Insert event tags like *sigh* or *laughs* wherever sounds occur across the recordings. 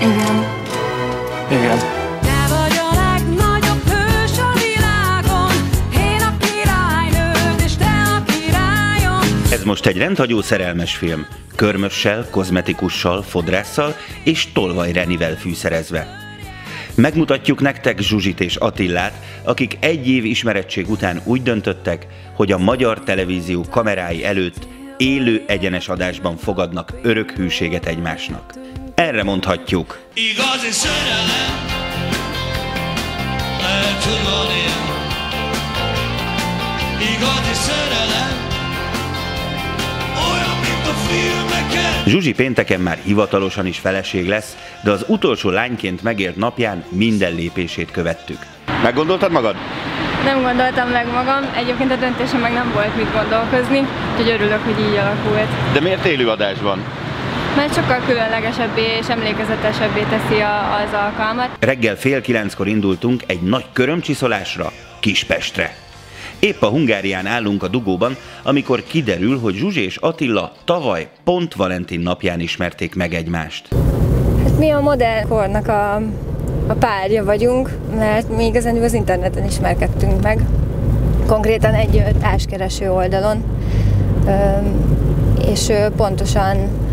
Igen. Igen. Te vagy a legnagyobb hős a világon, én a királynőd, és te a királyom. Ez most egy rendhagyó szerelmes film. Körmössel, kozmetikussal, fodrásszal és Tolvaj Renivel fűszerezve. Megmutatjuk nektek Zsuzsit és Attillát, akik egy év ismerettség után úgy döntöttek, hogy a magyar televízió kamerái előtt élő egyenes adásban fogadnak örök hűséget egymásnak. Erre mondhatjuk, Igazi szerelem Lehet, van ilyen Igazi szerelem Olyan, mint a filmeken Zsuzsi pénteken már hivatalosan is feleség lesz, de az utolsó lányként megélt napján minden lépését követtük. Meggondoltad magad? Nem gondoltam meg magam, egyébként a döntésem meg nem volt mit gondolkozni, úgyhogy örülök, hogy így alakult. De miért élőadásban? Mert sokkal különlegesebbé és emlékezetesebbé teszi a, az alkalmat. Reggel fél kilenckor indultunk egy nagy körömcsiszolásra, Kispestre. Épp a Hungárián állunk a dugóban, amikor kiderül, hogy Zsuzsi és Attila tavaly pont Valentin napján ismerték meg egymást. Hát mi a modern kornak a, a párja vagyunk, mert mi igazán az interneten ismerkedtünk meg. Konkrétan egy társkereső oldalon. Ö, és pontosan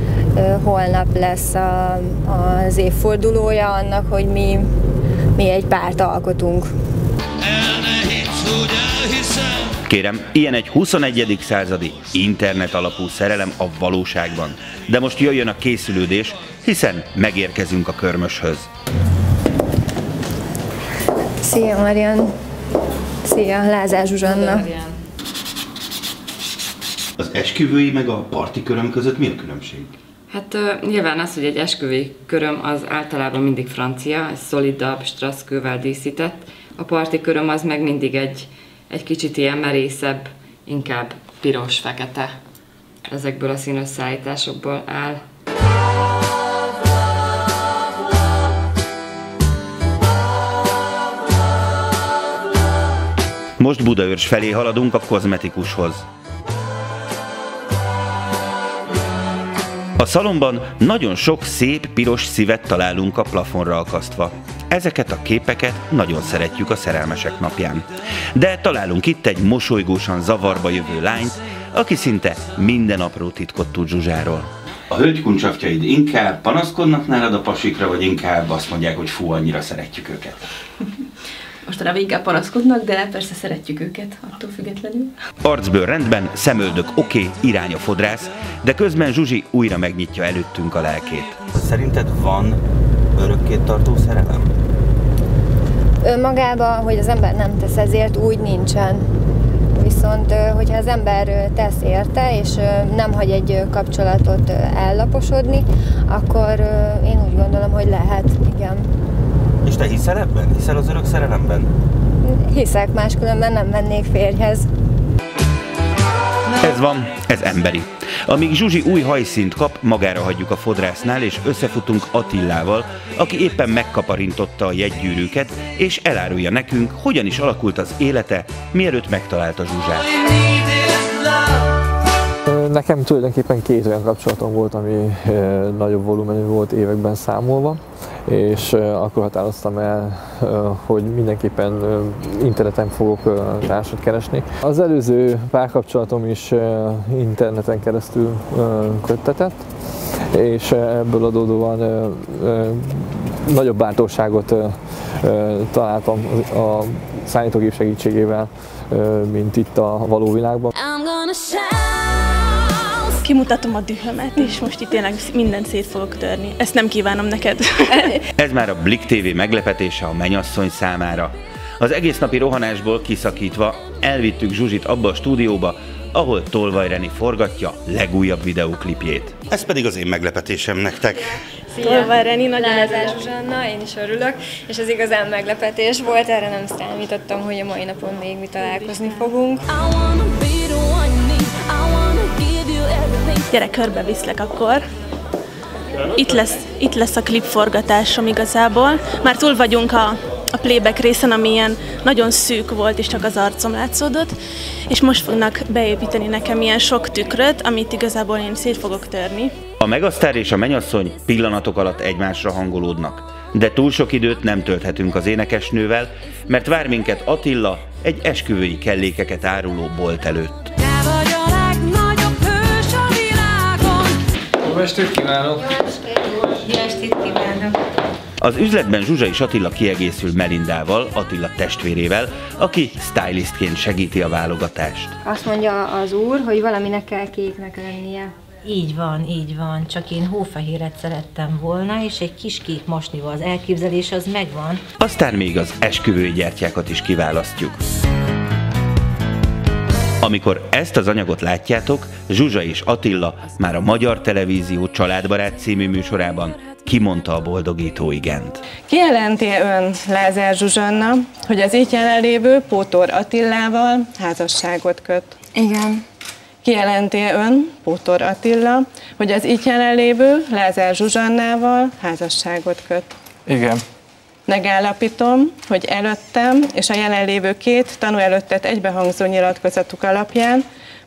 holnap lesz a, az évfordulója annak, hogy mi, mi egy párt alkotunk. El ne hisz, hogy elhiszem Kérem, ilyen egy 21. századi internet alapú szerelem a valóságban. De most jöjjön a készülődés, hiszen megérkezünk a körmöshöz. Szia Marian! Szia Lázár Zsuzsanna! Az esküvői meg a parti köröm között mi a különbség? Hát ö, nyilván az, hogy egy esküvői köröm az általában mindig francia, ez szolidabb, straszkővel díszített. A parti köröm az meg mindig egy, egy kicsit ilyen merészebb, inkább piros-fekete. Ezekből a színösszállításokból áll. Most Budaörs felé haladunk a kozmetikushoz. A szalomban nagyon sok szép piros szívet találunk a plafonra akasztva. Ezeket a képeket nagyon szeretjük a szerelmesek napján. De találunk itt egy mosolygósan zavarba jövő lányt, aki szinte minden apró titkot tud Zsuzsáról. A hölgykuncsaftjaid inkább panaszkodnak nálad a pasikra, vagy inkább azt mondják, hogy fú, annyira szeretjük őket? Mostanában inkább panaszkodnak, de persze szeretjük őket, attól függetlenül. Arcbőr rendben, szemöldök oké, okay, irány a fodrász, de közben Zsuzsi újra megnyitja előttünk a lelkét. Szerinted van örökké tartó szerelem? Önmagába, hogy az ember nem tesz ezért, úgy nincsen. Viszont, hogyha az ember tesz érte, és nem hagy egy kapcsolatot ellaposodni, akkor én úgy gondolom, hogy lehet, igen. Te hiszel ebben? Hiszel az örök szerelemben? Hiszek, máskülönben nem mennék férjhez. Ez van, ez emberi. Amíg Zsuzsi új hajszínt kap, magára hagyjuk a fodrásznál, és összefutunk Attillával, aki éppen megkaparintotta a jegygyűrűket, és elárulja nekünk, hogyan is alakult az élete, mielőtt megtalálta Zsuzsát. Nekem tulajdonképpen két olyan kapcsolatom volt, ami nagyobb volumenű volt években számolva, és akkor határoztam el, hogy mindenképpen interneten fogok társat keresni. Az előző párkapcsolatom is interneten keresztül köttetett, és ebből adódóan nagyobb bátorságot találtam a számítógép segítségével, mint itt a való világban. I'm gonna shout. Kimutatom a dühömet, és most itt tényleg mindent szét fogok törni. Ezt nem kívánom neked. *laughs* Ez már a Blick TV meglepetése a menyasszony számára. Az egész napi rohanásból kiszakítva elvittük Zsuzsit abba a stúdióba, ahol Tolvaj Reni forgatja legújabb videóklipjét. Ez pedig az én meglepetésem nektek. Tolvaj Reni, nagyon Lázár. Zsuzsanna, én is örülök, és ez igazán meglepetés volt, erre nem számítottam, hogy a mai napon még mi találkozni fogunk. I wanna Gyere, körbeviszlek akkor. Itt lesz, itt lesz a klipforgatásom igazából. Már túl vagyunk a, a playback részen, ami ilyen nagyon szűk volt, és csak az arcom látszódott. És most fognak beépíteni nekem ilyen sok tükröt, amit igazából én szét fogok törni. A megasztár és a menyasszony pillanatok alatt egymásra hangolódnak. De túl sok időt nem tölthetünk az énekesnővel, mert vár minket Attila egy esküvői kellékeket áruló bolt előtt. Te vagy Jó estét kívánok! Az üzletben Zsuzsa és Attila kiegészül Melindával, Attila testvérével, aki stylistként segíti a válogatást. Azt mondja az úr, hogy valaminek kell kéknek lennie. Így van, így van. Csak én hófehéret szerettem volna, és egy kis kék mosnival az elképzelés az megvan. Aztán még az esküvői gyertyákat is kiválasztjuk. Amikor ezt az anyagot látjátok, Zsuzsa és Attila már a Magyar Televízió Családbarát című műsorában kimondta a boldogító igent. Kijelenti ön Lázár Zsuzsanna, hogy az itt jelenlévő Pótor Attillával házasságot köt? Igen. Kijelenti ön, Pótor Attila, hogy az itt jelenlévő Lázár Zsuzsannával házasságot köt? Igen. Megállapítom, hogy előttem és a jelenlévő két tanú előttet egybehangzó nyilatkozatuk alapján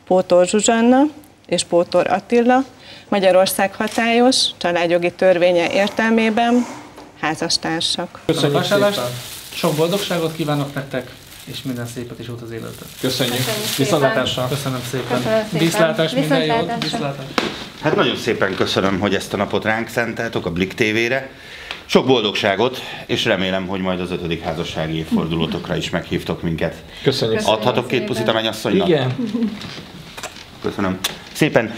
Pótor Zsuzsanna és Pótor Attila Magyarország hatályos családjogi törvénye értelmében házastársak. Köszönjük Vásárlást, szépen! sok boldogságot kívánok nektek, és minden szépet is út az életet. Köszönjük! Viszontlátásra! Köszönöm szépen. Köszönöm szépen. Viszlátás, minden jót. Viszontlátásra. Viszlátás. Hát nagyon szépen köszönöm, hogy ezt a napot ránk szenteltok a Blik TV-re. Sok boldogságot, és remélem, hogy majd az ötödik házassági évfordulótokra is meghívtok minket. Köszönjük! Adhatok két szépen. puszit a mennyasszonynak? Igen! Köszönöm. Szépen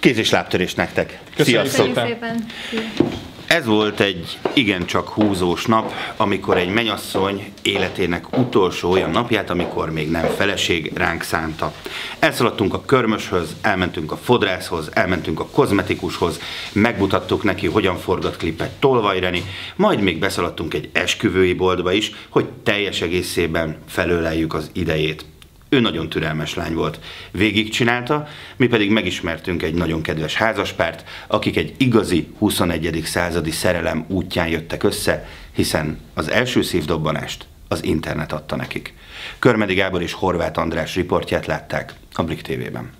kéz és lábtörés nektek. Köszönjük Sziasztok! Köszönjük Szépen. szépen. Ez volt egy igencsak húzós nap, amikor egy menyasszony életének utolsó olyan napját, amikor még nem feleség ránk szánta. Elszaladtunk a körmöshöz, elmentünk a fodrászhoz, elmentünk a kozmetikushoz, megmutattuk neki, hogyan forgat klipet Tolvajreni, majd még beszaladtunk egy esküvői boltba is, hogy teljes egészében felöleljük az idejét. Ő nagyon türelmes lány volt. Végigcsinálta, mi pedig megismertünk egy nagyon kedves házaspárt, akik egy igazi 21. századi szerelem útján jöttek össze, hiszen az első szívdobbanást az internet adta nekik. Körmedi Gábor és Horváth András riportját látták a Blik TV-ben.